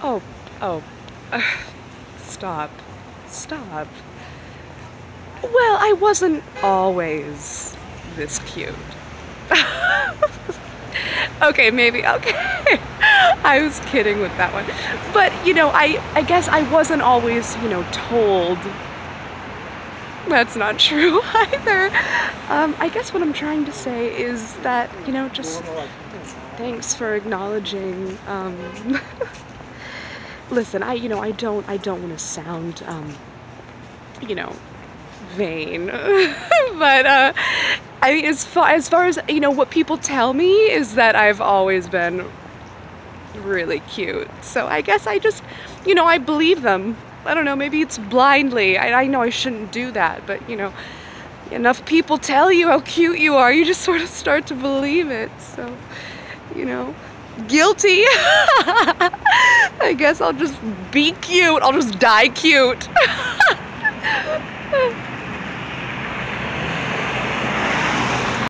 Oh, oh, uh, stop, stop. Well, I wasn't always this cute. okay, maybe, okay. I was kidding with that one. But, you know, I, I guess I wasn't always, you know, told that's not true either. Um, I guess what I'm trying to say is that, you know, just thanks for acknowledging, um, listen, I, you know, I don't, I don't want to sound, um, you know, vain, but, uh, I mean, as far, as far as, you know, what people tell me is that I've always been really cute. So I guess I just, you know, I believe them. I don't know, maybe it's blindly. I, I know I shouldn't do that, but you know, enough people tell you how cute you are, you just sort of start to believe it. So, you know, guilty. I guess I'll just be cute. I'll just die cute.